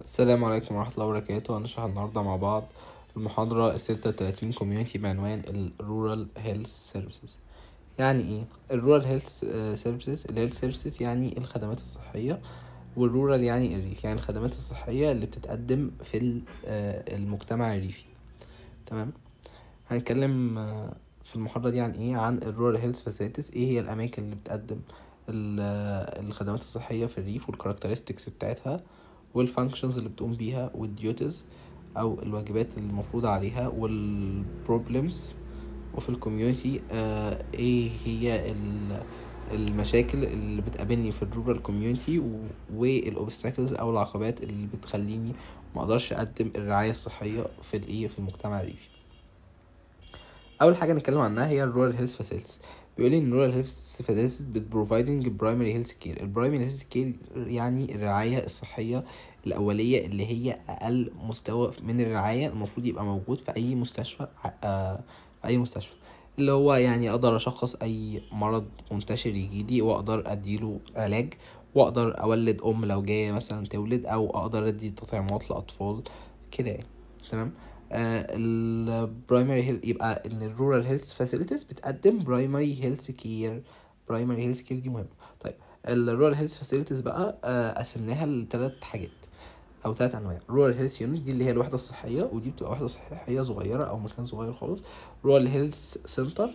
السلام عليكم ورحمة الله وبركاته. هنشرح النهاردة مع بعض المحاضرة الستة وتلاتين community بعنوان ال Rural Health Services. يعني إيه؟ ال Rural Health Services ال Health Services يعني الخدمات الصحية وال rural يعني الريف يعني الخدمات الصحية اللي بتتقدم في آه، المجتمع الريفي. تمام؟ هنتكلم آه، في المحاضرة دي عن إيه؟ عن ال Rural Health Facilities. إيه هي الأماكن اللي بتقدم آه، الخدمات الصحية في الريف وال characteristics بتاعتها؟ وال functions اللي بتقوم بيها وال duties أو الواجبات اللي المفروض عليها وال problems وفي ال community آه إيه هي ال- المشاكل اللي بتقابلني في ال rural community وال obstacles أو العقبات اللي بتخليني ما أقدرش أقدم الرعاية الصحية في الايه في المجتمع الريفي أول حاجة نتكلم عنها هي ال rural health facilities بيقول إن ال rural health facilities ب providing primary health care ال primary health care يعني الرعاية الصحية الأولية اللي هي أقل مستوى من الرعاية المفروض يبقى موجود في أي مستشفى آه في أي مستشفى. اللي هو يعني أقدر أشخص أي مرض منتشر يجيلي وأقدر أديله علاج وأقدر أولد أم لو جاية مثلا تولد أو أقدر أدي تطعيمات لأطفال كده يعني. تمام؟ ال primary heal يبقى إن ال rural health facilities بتقدم primary health care primary health care دي مهمة. طيب ال rural health facilities بقى آه، قسمناها لثلاث حاجات. أو ثلاث أنواع. rural health unit دي اللي هي الوحدة الصحية ودي بتبقى وحدة صحية صغيرة أو مكان صغير خالص. rural health center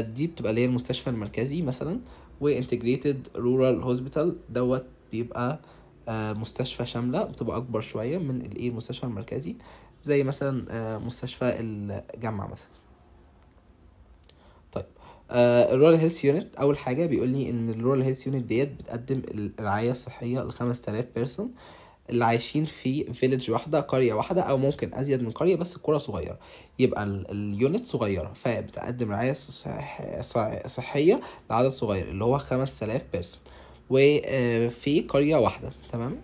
دي بتبقى اللي هي المستشفى المركزي مثلا و integrated rural hospital دوت بيبقى آه، مستشفى شاملة بتبقى أكبر شوية من الايه المستشفى المركزي زي مثلا آه، مستشفى الجامعة مثلا. طيب ال rural health unit أول حاجة بيقول لي إن ال rural health unit ديت بتقدم الرعاية الصحية ل 5000 person اللي عايشين في village واحدة قرية واحدة أو ممكن أزيد من قرية بس القرى صغيرة. يبقى ال- ال unit صغيرة فبتقدم رعاية صح- صح- صحية لعدد صغير اللي هو 5000 person وفي قرية واحدة تمام؟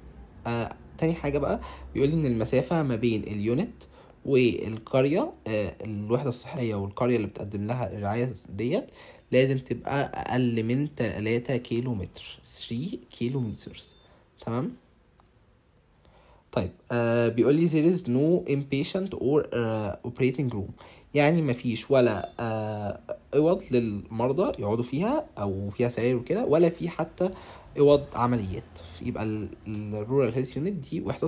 آه تاني حاجة بقى بيقول إن المسافة ما بين ال unit والقرية آه الوحدة الصحية والقرية اللي بتقدم لها الرعاية ديت لازم تبقى أقل من 3 كيلو متر 3 كيلو meters تمام؟ طيب آه بيقول لي there is no inpatient or uh, operating room. يعني مفيش ولا آه أوض للمرضى يقعدوا فيها أو فيها سرير وكده ولا في حتى أوض عمليات. يبقى ال rural health unit دي وحدة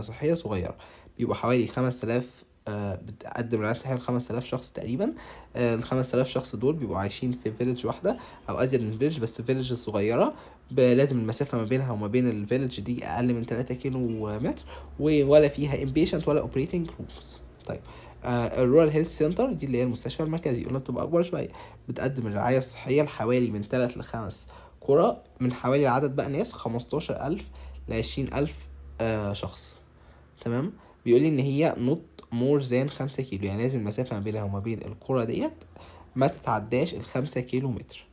صحية صغيرة. بيبقى حوالي 5000 آه بتقدم رعايه صحيه ل 5000 شخص تقريبا. آه ال 5000 شخص دول بيبقوا عايشين في village واحدة أو أزيد من village بس village صغيرة. لازم المسافة ما بينها وما بين ال village دي أقل من 3 كيلو متر ولا فيها inpatient ولا operating rooms. طيب آه ال rural health center دي اللي هي المستشفى المركزي قلنا بتبقى أكبر شوية. بتقدم الرعاية الصحية لحوالي من 3 ل 5 قرى من حوالي عدد بقى ناس 15000 ل 20000 آه شخص. تمام؟ بيقول لي إن هي not more than 5 كيلو. يعني لازم المسافة ما بينها وما بين القرى ديت ما تتعداش ال 5 كيلو متر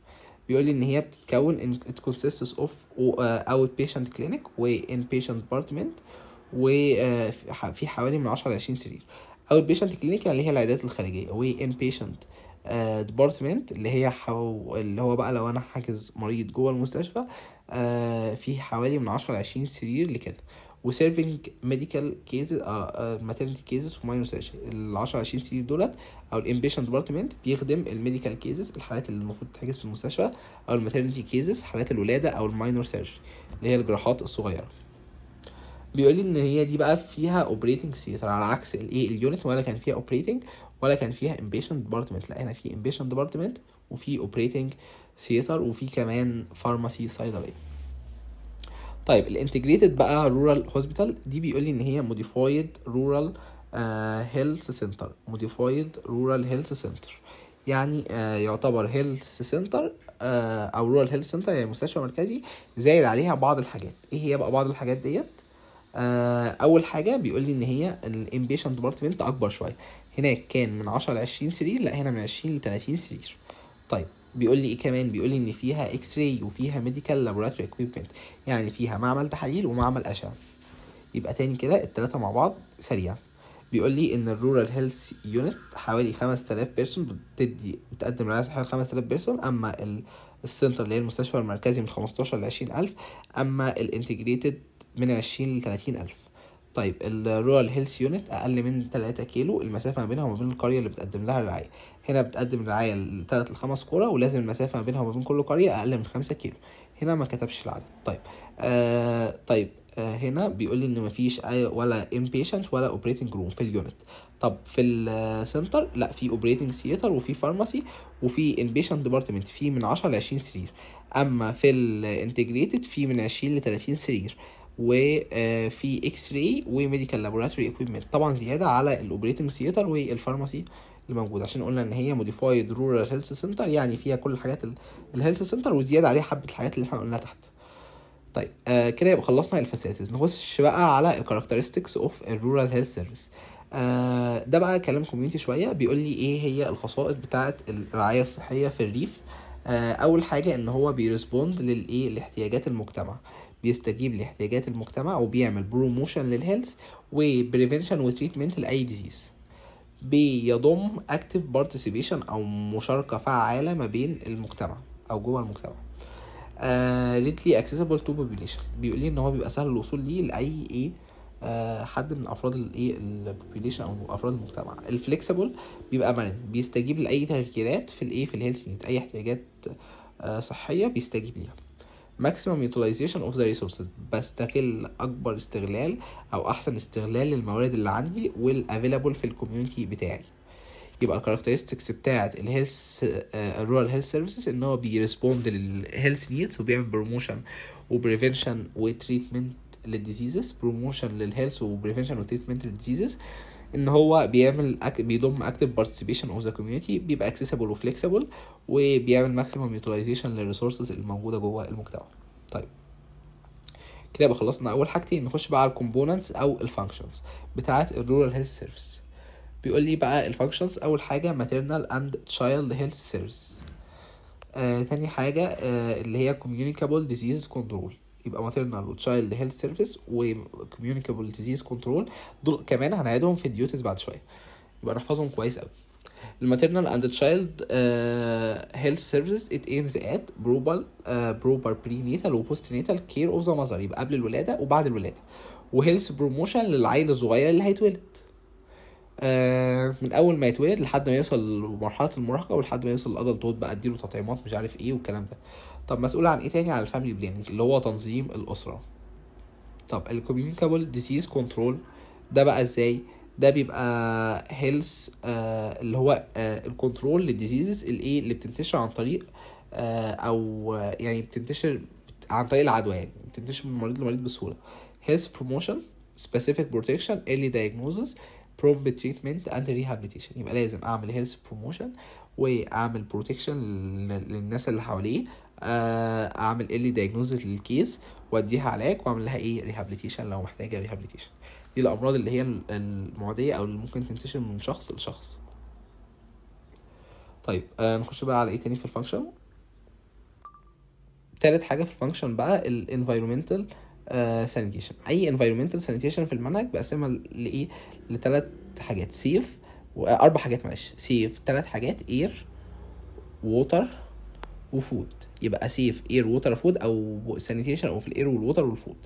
بيقول إن هي بتتكون in it consists of uh, outpatient clinic و inpatient department وفي حوالي من 10 ل 20 سرير outpatient clinic يعني اللي هي العيادات الخارجية. و inpatient department اللي هي حو... اللي هو بقى لو أنا حاجز مريض جوه المستشفى في حوالي من 10 ل 20 سرير لكده. و serving medical cases maternity cases و minor surgery ال 10 20 سرير دولت أو ال inpatient department بيخدم ال medical cases الحالات اللي المفروض تتحجز في المستشفى أو ال maternity cases حالات الولادة أو ال minor surgery اللي هي الجراحات الصغيرة. بيقول إن هي دي بقى فيها operating theater على عكس الايه ال unit ولا كان فيها operating ولا كان فيها inpatient department لا هنا في inpatient department وفي operating theater وفي كمان pharmacy صيدليه طيب ال integrated بقى rural hospital دي بيقول لي إن هي modified rural health center modified rural health center يعني آه يعتبر health center آه أو rural health center يعني مستشفى مركزي زايد عليها بعض الحاجات. إيه هي بقى بعض الحاجات ديت؟ آه أول حاجة بيقول لي إن هي ال inpatient department أكبر شوية. هناك كان من 10 ل 20 سرير لأ هنا من 20 ل 30 سرير. طيب بيقول لي إيه كمان؟ بيقول لي إن فيها x-ray وفيها medical laboratory equipment يعني فيها معمل تحاليل ومعمل أشعة. يبقى تاني كده التلاتة مع بعض سريع. بيقول لي إن ال rural health unit حوالي 5000 person بتدي بتقدم رعاية صحية ل 5000 person أما ال- ال center اللي هي المستشفى المركزي من 15 ل 20000 أما ال integrated من 20 ل 30000 طيب ال rural health unit أقل من 3 كيلو. المسافة ما بينها وما بين القرية اللي بتقدم لها الرعاية. هنا بتقدم الرعاية لثلاث لخمس قرى ولازم المسافة ما بينها وما بين كل قرية أقل من 5 كيلو. هنا ما كتبش العدد. طيب آه طيب آه هنا بيقول لي إن مفيش أي ولا inpatient ولا operating room في ال unit طب في ال center لا في operating theater وفي pharmacy وفي inpatient department في من 10 ل 20 سرير. أما في ال integrated في من 20 ل 30 سرير. وفي x-ray و medical laboratory equipment طبعا زيادة على ال operating theater وال pharmacy اللي موجود. عشان قلنا إن هي modified rural health center يعني فيها كل الحاجات ال health center وزيادة عليها حبة الحاجات اللي إحنا قلناها تحت. طيب آه كده يبقى خلصنا ال facilities. نخش بقى على ال characteristics of ال rural health service ده بقى كلام community شوية. بيقول لي إيه هي الخصائص بتاعه الرعاية الصحية في الريف. آه أول حاجة إن هو بي respond للايه لاحتياجات المجتمع. بيستجيب لاحتياجات المجتمع وبيعمل promotion لل health و prevention و treatment لأي disease بيضم active participation أو مشاركة فعالة ما بين المجتمع أو جوه المجتمع. readily accessible to population. بيقول لي إن هو بيبقى سهل الوصول ليه لأي إيه آه حد من أفراد الايه ال population أو أفراد المجتمع. ال flexible بيبقى مرن بيستجيب لأي تغييرات في الايه في ال health أي احتياجات آه صحية بيستجيب ليها. Maximum utilization of the resources. بستغل أكبر استغلال أو أحسن استغلال للموارد اللي عندي وال available في ال community بتاعي. يبقى ال characteristics بتاعت ال health ال rural health services إن هو بي respond لل health needs وبيعمل بروموشن وبريفنشن وتريتمنت للديزيزز بروموشن للهيلث وبريفنشن وتريتمنت للديزيزز إن هو بيعمل أك... بيضم active participation of the community بيبقى accessible و flexible وبيعمل maximum utilization لل resources الموجودة جوه المجتمع. طيب. كده يبقى خلصنا أول حاجتين. نخش بقى على ال components أو ال functions بتاعه ال rural health service بيقول لي بقى ال functions أول حاجة and child health service. آه تاني حاجة آه اللي هي communicable disease control. يبقى maternal و child health service و communicable disease control. دول كمان هنعيدهم في ال duties بعد شوية. يبقى نحفظهم كويس قوي ال maternal and child health services it aims at proper proper prenatal و postnatal care of the mother يبقى قبل الولادة وبعد الولادة. و health promotion للعيل الصغير اللي هيتولد. آه من أول ما يتولد لحد ما يوصل لمرحلة المراهقة ولحد ما يوصل لل adult بقى أديله تطعيمات مش عارف إيه والكلام ده. طب مسؤول عن إيه تاني عن ال family planning اللي هو تنظيم الأسرة. طب ال communicable disease control ده بقى إزاي؟ ده بيبقى health آه اللي هو آه ال control لل diseases الايه اللي بتنتشر عن طريق آه أو يعني بتنتشر عن طريق العدوى يعني بتنتشر من مريض لمريض بسهولة. health promotion specific protection early diagnosis prompt treatment and rehabilitation. يبقى لازم أعمل health promotion وأعمل protection للناس اللي حواليه أعمل early diagnosis للكيس وأديها علاج واعمل لها إيه؟ rehabilitation لو محتاجة rehabilitation. دي الأمراض اللي هي المعدية أو اللي ممكن تنتشر من شخص لشخص. طيب آه نخش بقى على إيه تاني في ال function تالت حاجة في ال function بقى ال environmental sanitation أي environmental sanitation في المنهج بقسمها لايه لثلاث حاجات. safe واربع حاجات معلش. safe ثلاث حاجات. air و water و food. يبقى safe air water food أو sanitation أو في ال air وال water وال food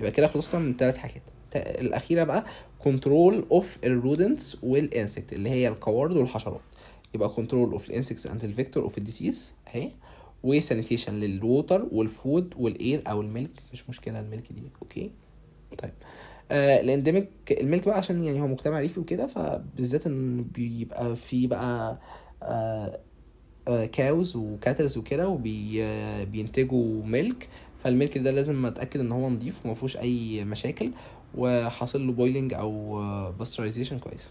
يبقى كده خلصنا من ثلاث حاجات. الأخيرة بقى control of ال rodents وال insect اللي هي القوارض والحشرات. يبقى control of ال insects and ال vector of ال disease أهي. وسانيتيشن للووتر والفود والاير أو الميلك مش مشكلة ال milk دي. okay؟ طيب. آه ال milk بقى عشان يعني هو مجتمع ريفي وكده فبالذات إن بيبقى في بقى آه cows و cattles وكده وبينتجوا milk فال milk ده لازم أتأكد إن هو نضيف وما فيهوش أي مشاكل وحاصل له boiling أو pasteurization كويس.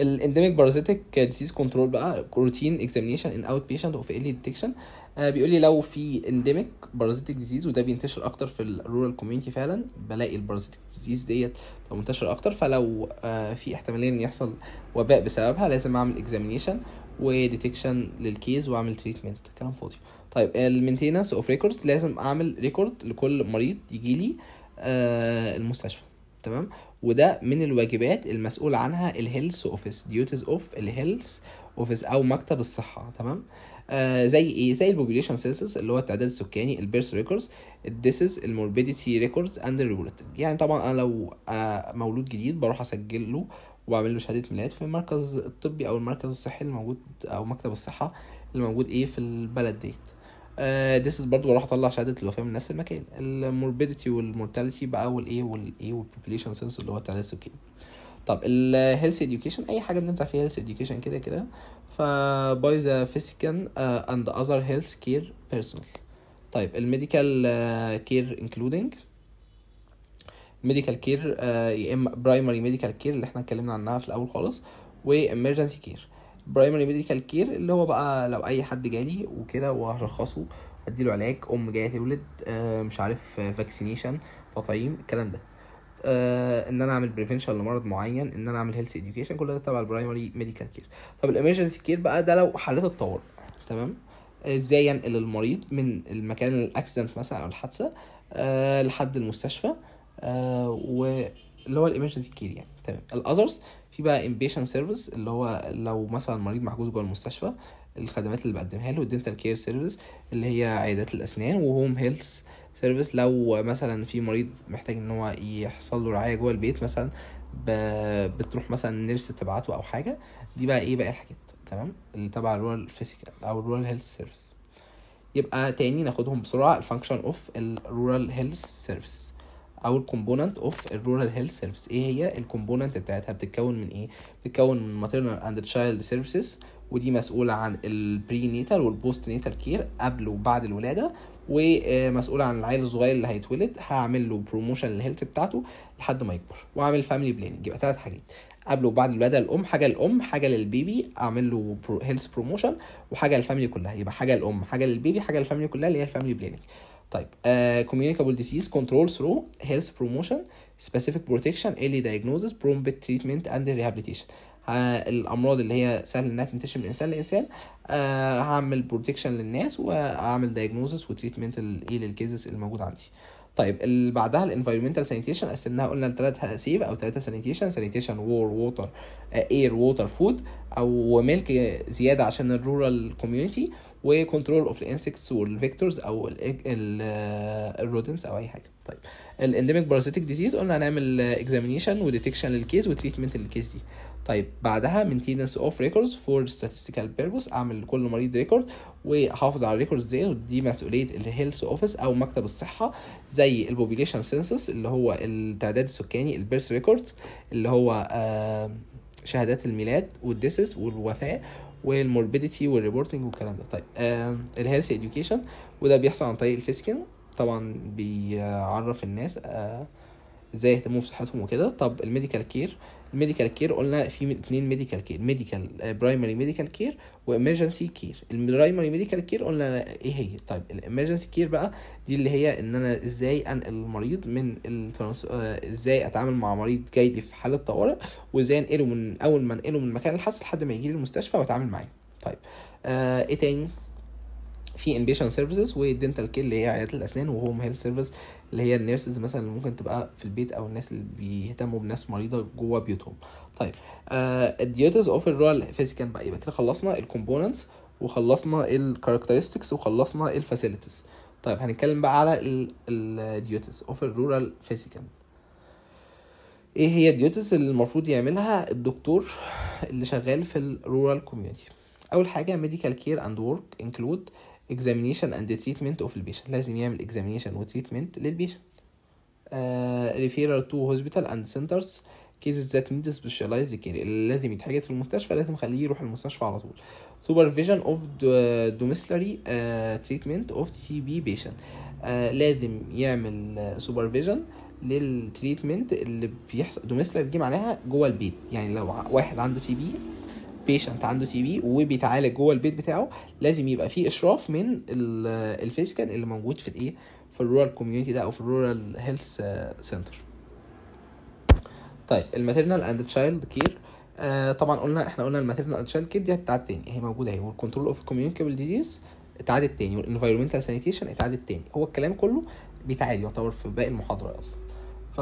ال endemic parasitic disease control بقى routine examination in outpatient of early detection بيقول لي لو في endemic parasitic disease وده بينتشر أكتر في ال rural community فعلا بلاقي ال parasitic disease ديت منتشر أكتر. فلو آه في احتمالية إن يحصل وباء بسببها لازم أعمل examination و detection لل case وأعمل treatment كلام فاضي. طيب ال maintenance of records لازم أعمل record لكل مريض يجي لي آه المستشفى. تمام؟ وده من الواجبات المسؤول عنها ال health office duties of ال health office أو مكتب الصحة. تمام؟ آه زي إيه؟ زي ال population census اللي هو التعداد السكاني البيرث ريكوردز الديسز الموربيديتي ريكوردز اند الريبورتنج يعني طبعا أنا لو آه مولود جديد بروح اسجل له وبعمل له شهادة ميلاد في المركز الطبي أو المركز الصحي اللي موجود أو مكتب الصحة اللي موجود إيه في البلد ديت. deaths برضو بروح أطلع شهادة الوفاة من نفس المكان. ال morbidity وال mortality بقى والايه والايه وال population census اللي هو التعداد السكاني طب ال health education أي حاجة بننفع فيها health education كده كده. ف by the physician and other health care personnel طيب ال medical care including medical care يا إما primary medical care اللي إحنا اتكلمنا عنها في الأول خالص و emergency care primary medical care اللي هو بقى لو أي حد جالي وكده وهشخصه اديله علاج أم جاية تولد آه مش عارف vaccination تطعيم الكلام ده. آه إن أنا أعمل prevention لمرض معين إن أنا أعمل health education كل ده تبع ال primary medical care طب ال emergency care بقى ده لو حالات الطوارئ تمام؟ إزاي ينقل المريض من المكان ال accident مثلا أو الحادثة آه لحد المستشفى آه واللي هو ال emergency care يعني. تمام. ال others في بقى inpatient service اللي هو لو مثلا مريض محجوز جوه المستشفى الخدمات اللي بقدمها له ال dental care service اللي هي عيادات الأسنان و home health service لو مثلا في مريض محتاج إن هو يحصل له رعاية جوه البيت مثلا ب... بتروح مثلا nurse تبعته أو حاجة. دي بقى إيه بقى الحاجات. تمام. اللي تبع ال rural physician أو ال rural health service يبقى تاني ناخدهم بسرعة الفانكشن اوف الرورال هيلث سيرفيس أو الكومبوننت اوف الرورال هيلث سيرفيس إيه هي ال component بتاعتها؟ بتتكون من إيه؟ بتتكون من maternal and child services ودي مسؤولة عن ال prenatal وال postnatal care قبل وبعد الولادة ومسؤولة عن العيل الصغير اللي هيتولد. هعمل له promotion لل health بتاعته لحد ما يكبر وأعمل family planning يبقى ثلاث حاجات. قبل وبعد الولادة الأم حاجة للام حاجة لل baby أعمل له health promotion وحاجة لل family كلها. يبقى حاجة للام حاجة لل baby حاجة لل family كلها اللي هي ال family planning طيب communicable disease control through health promotion specific protection early diagnosis prompt treatment and rehabilitation. الأمراض اللي هي سهل إنها تنتشر من انسان لإنسان أه هعمل protection للناس وأعمل diagnosis و treatment إيه لل cases اللي موجود عندي. طيب اللي بعدها ال environmental sanitation قسمناها قلنا لثلاث safe أو ثلاثة sanitation sanitation وور water air water food أو milk زيادة عشان ال rural community وكنترول اوف الانسكتس والفيكتورز أو الرودنتس أو أي حاجة. طيب. ال endemic parasitic disease قلنا هنعمل اكزامينيشن وديتكشن للكيس وتريتمنت للكيس دي. طيب بعدها maintenance of records for statistical purpose. أعمل لكل مريض record واحافظ على ال records دي ودي مسؤولية ال health office أو مكتب الصحة زي ال population census اللي هو التعداد السكاني ال birth record اللي هو آه شهادات الميلاد وال deaths والوفاة وال morbidity وال reporting والكلام ده. طيب ال health education وده بيحصل عن طريق ال physician طبعا بيعرف الناس آه إزاي يهتموا بصحتهم وكده. طب ال medical care ال medical care قلنا في اتنين medical care medical primary medical care و emergency care ال primary medical care قلنا إيه هي؟ طيب ال emergency care بقى دي اللي هي إن أنا إزاي أنقل المريض من ال trans آه إزاي أتعامل مع مريض جاي لي في حالة طوارئ وإزاي أنقله من أول ما أنقله من مكان الحادث لحد ما يجي لي المستشفى وأتعامل معاه. طيب آه إيه تاني؟ في inpatient services وال dental care اللي هي عيادات الأسنان و home health service اللي هي ال nurses مثلا اللي ممكن تبقى في البيت أو الناس اللي بيهتموا بناس مريضة جوه بيوتهم. طيب ال duties of ال rural physician بقى. يبقى كده خلصنا ال components وخلصنا ال characteristics وخلصنا ال facilities طيب هنتكلم بقى على ال duties of ال rural physician إيه هي ال duties اللي المفروض يعملها الدكتور اللي شغال في ال rural community أول حاجة medical care and work include examination and treatment of ال patient لازم يعمل examination و treatment لل patient uh, referral to hospital and centers cases that need specialized care اللي لازم يتحجز في المستشفى لازم خليه يروح المستشفى على طول supervision of domiciliary uh, treatment of TB patient uh, لازم يعمل supervision لل treatment اللي بيحصل domiciliary دي معناها جوه البيت يعني لو واحد عنده TB patient عنده TB وبيتعالج جوه البيت بتاعه لازم يبقى فيه إشراف من ال physician اللي موجود في الإيه؟ في ال rural community ده أو في ال rural health center طيب ال maternal and child care طبعا قلنا إحنا قلنا ال maternal and child care دي هتتعاد تاني. هي موجودة أهي. وال control of communicable disease اتعادت تاني. وال environmental sanitation اتعادت تاني. هو الكلام كله بيتعاد يعتبر في باقي المحاضره أصلا ف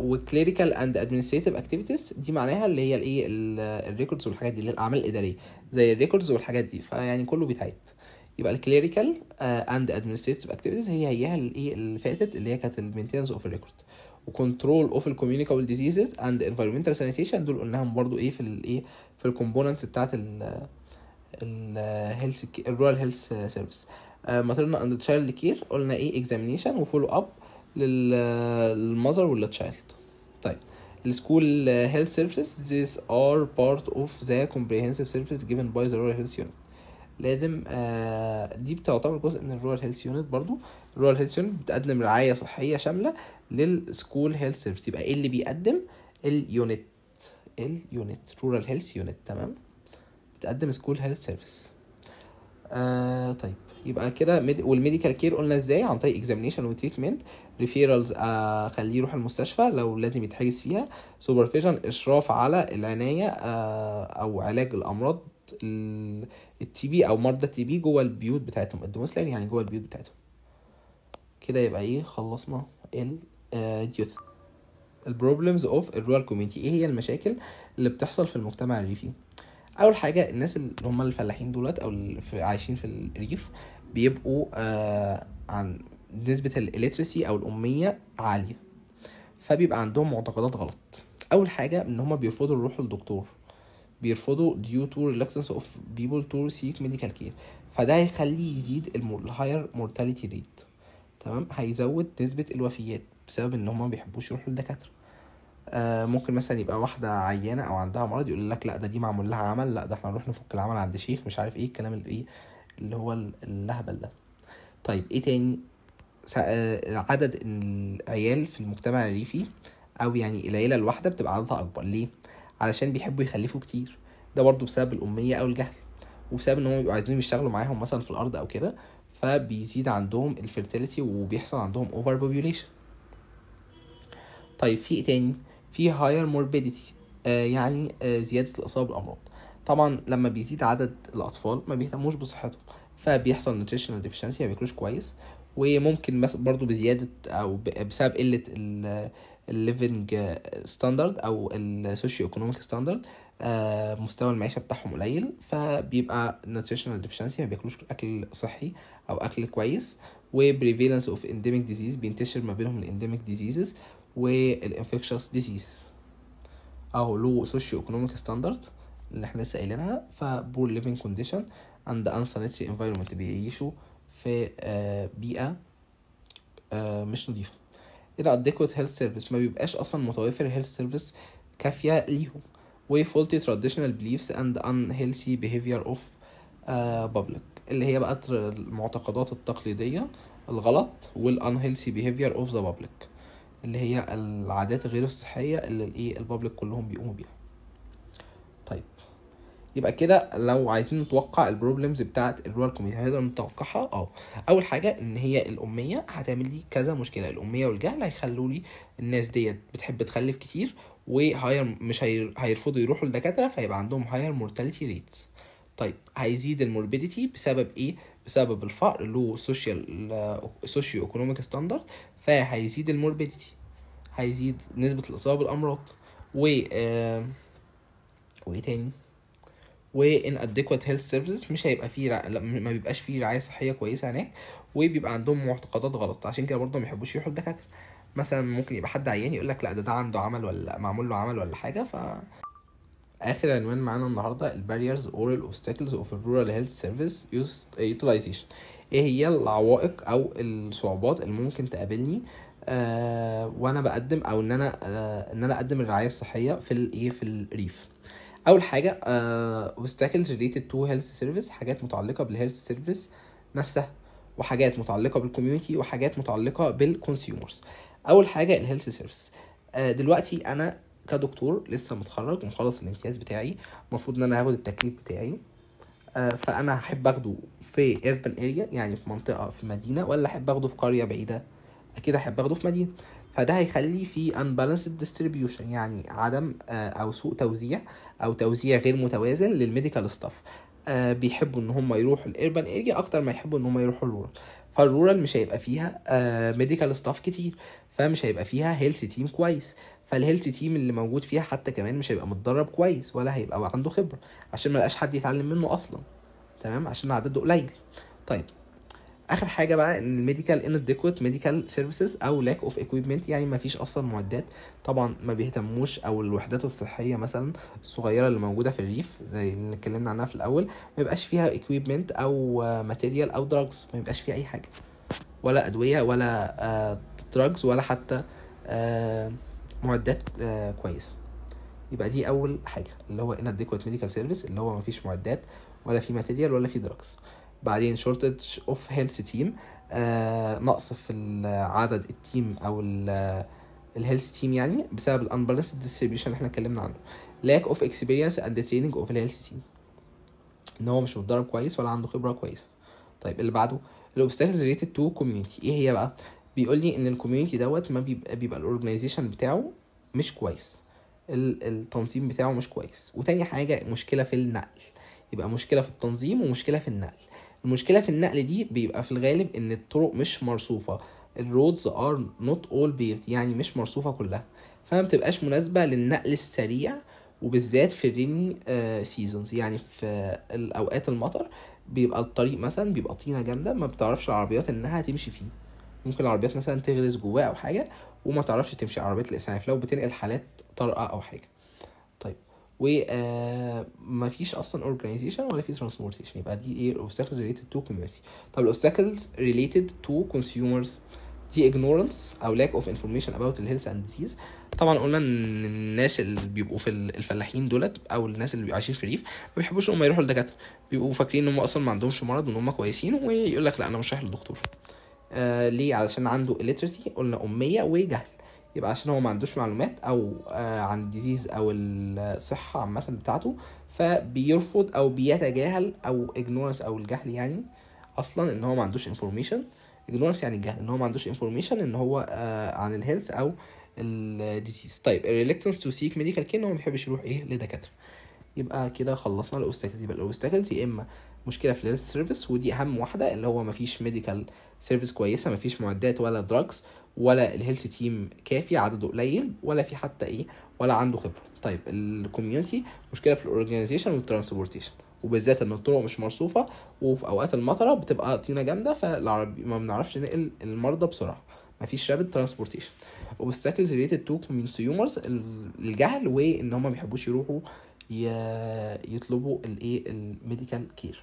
و clerical and administrative activities دي معناها اللي هي الايه ال records والحاجات دي اللي الأعمال الإدارية زي ال records والحاجات دي. فيعني كله بيتعد يبقى ال clerical and administrative activities هي هيها الايه اللي فاتت اللي هي كانت المينتيننس اوف الريكورد وكنترول اوف الكوميونيكابل ديزيزز اند انفيرمنتال سانيتيشن دول قلناهم برضو إيه في الايه في ال components بتاعت ال ال health ال rural health service maternal and child care قلنا إيه examination و follow up لل mother وال child طيب. ال school health services these are part of the comprehensive service given by the rural health unit. لازم آه دي بتعتبر جزء من ال rural health unit برضو. ال rural health unit بتقدم رعاية صحية شاملة لل school health service يبقى إيه اللي بيقدم؟ ال unit ال unit rural health unit تمام؟ بتقدم school health service آه طيب. يبقى كده med... وال medical care قلنا إزاي؟ عن طريق examination و treatment referrals آه خليه يروح المستشفى لو لازم يتحجز فيها. supervision إشراف على العناية آه أو علاج الأمراض ال TB أو مرضى ال TB جوه البيوت بتاعتهم ال domiciliary يعني جوه البيوت بتاعتهم. كده يبقى إيه خلصنا ال duties ال problems of ال rural community إيه هي المشاكل اللي بتحصل في المجتمع الريفي؟ أول حاجة الناس اللي هم الفلاحين دولت أو اللي عايشين في الريف بيبقوا آه عن نسبة الاليترسي أو الأمية عالية فبيبقى عندهم معتقدات غلط. أول حاجة إن هم بيرفضوا يروحوا للدكتور. بيرفضوا due to reluctance of people to seek medical care. فده هيخلي يزيد الهاير mortality rate. تمام؟ هيزود نسبة الوفيات بسبب إن هما ما بيحبوش يروحوا للدكاترة. آه ممكن مثلا يبقى واحدة عيانة أو عندها مرض يقول لك لا ده دي معمول لها عمل لا ده إحنا نروح نفك العمل عند شيخ مش عارف إيه الكلام اللي إيه اللي هو الهبل ده. طيب إيه تاني؟ عدد العيال في المجتمع الريفي أو يعني العيلة الواحدة بتبقى عددها أكبر. ليه؟ علشان بيحبوا يخلفوا كتير. ده برضو بسبب الأمية أو الجهل وبسبب إن هم بيبقوا عايزين يشتغلوا معاهم مثلا في الأرض أو كده فبيزيد عندهم ال fertility وبيحصل عندهم over population طيب في إيه تاني؟ في morbidity آه يعني آه زيادة الإصابة بالأمراض. طبعا لما بيزيد عدد الأطفال ما بيهتموش بصحتهم فبيحصل nutritional deficiency ما بياكلوش كويس وممكن برضو بزيادة أو بسبب قلة ال living standard أو ال socioeconomic standard مستوى المعيشة بتاعهم قليل فبيبقى nutritional deficiency ما بياكلوش أكل صحي أو أكل كويس و prevalence of endemic disease بينتشر ما بينهم ال endemic diseases وال infectious disease أو low socioeconomic standard اللي إحنا لسه قايلينها ف poor living condition and insanitary environment بيعيشوا في بيئة مش نظيفة. inadequate health service ما بيبقاش أصلا متوفر health service كافية ليهم. و faulty traditional beliefs and unhealthy behavior of uh, public. اللي هي بقى المعتقدات التقليدية الغلط وال unhealthy behavior of the public. اللي هي العادات غير الصحية اللي الايه ال public كلهم بيقوموا بيها. يبقى كده لو عايزين نتوقع ال problems بتاعت ال rural community هنقدر نتوقعها؟ آه. أول حاجة إن هي الأمية هتعمل لي كذا مشكلة. الأمية والجهل هيخلوا لي الناس ديت بتحب تخلف كتير و higher مش هير... هيرفضوا يروحوا للدكاتره فيبقى عندهم higher mortality rates طيب هيزيد ال morbidity بسبب إيه؟ بسبب الفقر low social socioeconomic standard فهيزيد ال morbidity. هيزيد نسبة الإصابة بالأمراض. و آه... وإيه تاني؟ و inadequate health services مش هيبقى فيه رع... ما بيبقاش فيه رعاية صحية كويسة هناك وبيبقى عندهم معتقدات غلط عشان كده برضه ما يحبوش يروحوا للدكاتره مثلا ممكن يبقى حد عيان يقول لك لا ده ده عنده عمل ولا معمول له عمل ولا حاجة ف آخر عنوان معانا النهارده ال barriers or ال obstacles of ال rural health service utilization إيه هي العوائق أو الصعوبات اللي ممكن تقابلني؟ آه وأنا بقدم أو إن أنا آه إن أنا أقدم الرعاية الصحية في الايه في الريف أول حاجة obstacles related to health service حاجات متعلقة بال health service نفسها وحاجات متعلقة بال community وحاجات متعلقة بال consumers أول حاجة ال health service دلوقتي أنا كدكتور لسه متخرج ومخلص الامتياز بتاعي المفروض إن أنا هاخد التكليف بتاعي. فأنا أحب أخده في urban area يعني في منطقة في مدينة ولا أحب أخده في قرية بعيدة؟ أكيد أحب أخده في مدينة. فده هيخلي في unbalanced distribution يعني عدم أو سوء توزيع أو توزيع غير متوازن لل medical staff بيحبوا إن هم يروحوا ال urban area أكتر ما يحبوا إن هم يروحوا ال rural فال rural مش هيبقى فيها medical staff كتير فمش هيبقى فيها health team كويس. فال health team اللي موجود فيها حتى كمان مش هيبقى متدرب كويس ولا هيبقى عنده خبرة عشان ما لقاش حد يتعلم منه أصلا. تمام؟ عشان عدده قليل. طيب آخر حاجة بقى إن ال medical inadequate medical services أو lack of equipment يعني ما فيش أصلا معدات. طبعا ما بيهتموش أو الوحدات الصحية مثلا الصغيرة اللي موجودة في الريف زي اللي اتكلمنا عنها في الأول ما يبقاش فيها equipment أو material أو drugs ما يبقاش فيها أي حاجة. ولا أدوية ولا drugs ولا حتى آه، معدات آه، كويسة. يبقى دي أول حاجة اللي هو inadequate medical service اللي هو مفيش معدات ولا في material ولا في drugs بعدين of health team. آه نقص في عدد ال team أو ال health team يعني بسبب ال unbalanced distribution اللي إحنا اتكلمنا عنه. experience and the training of the health team. إن هو مش متدرب كويس ولا عنده خبرة كويسة. طيب اللي بعده ال obstacles related to community إيه هي بقى؟ بيقول لي إن ال community دوت ما بيبقى بيبقى ال organization بتاعه مش كويس. ال- التنظيم بتاعه مش كويس. وتاني حاجة مشكلة في النقل. يبقى مشكلة في التنظيم ومشكلة في النقل. المشكلة في النقل دي بيبقى في الغالب إن الطرق مش مرصوفة. ال roads are not all paved يعني مش مرصوفة كلها. فما بتبقاش مناسبة للنقل السريع وبالذات في ال rainy seasons يعني في الأوقات المطر بيبقى الطريق مثلا بيبقى طينة جامدة ما بتعرفش العربيات إنها تمشي فيه. ممكن العربيات مثلا تغرز جواه أو حاجة وما تعرفش تمشي. عربيات الاسعاف لو بتنقل حالات طارئة أو حاجة. طيب و آه مفيش أصلا organization ولا في transportation يبقى دي إيه؟ ال obstacles related to community طب ال obstacles related to consumers دي ignorance أو lack of information about the health and disease. طبعا قلنا إن الناس اللي بيبقوا في الفلاحين دولت أو الناس اللي بيبقوا عايشين في الريف ما بيحبوش إن هم يروحوا للدكاتره بيبقوا فاكرين إن هم أصلا ما عندهمش مرض وإن هم كويسين ويقول لك لا أنا مش رايح للدكتور. آه ليه؟ علشان عنده illiteracy. قلنا أمية وجهل. يبقى عشان هو ما عندوش معلومات أو آه عن الديزيز أو الصحة عامة بتاعته فبيرفض أو بيتجاهل أو ignorance أو الجهل يعني أصلا إن هو ما عندوش information. Ignorance يعني الجهل إن هو ما عندوش information إن هو آه عن ال health أو ال disease طيب reluctance to seek medical care إن هو ما بيحبش يروح إيه؟ لدكاترة. يبقى كده خلصنا ال obstacles يبقى ال obstacles يا إما مشكلة في ال health service ودي أهم واحدة اللي هو مفيش medical service كويسة مفيش معدات ولا drugs ولا ال health team كافي عدده قليل ولا في حتى إيه ولا عنده خبرة. طيب ال community مشكلة في ال organization وال transportation وبالذات إن الطرق مش مرصوفة وفي أوقات المطرة بتبقى طينة جامدة فالعربي ما بنعرفش ننقل المرضى بسرعة. مفيش rapid transportation obstacles related to consumers الجهل وإن هم ما بيحبوش يروحوا يطلبوا الايه ال medical care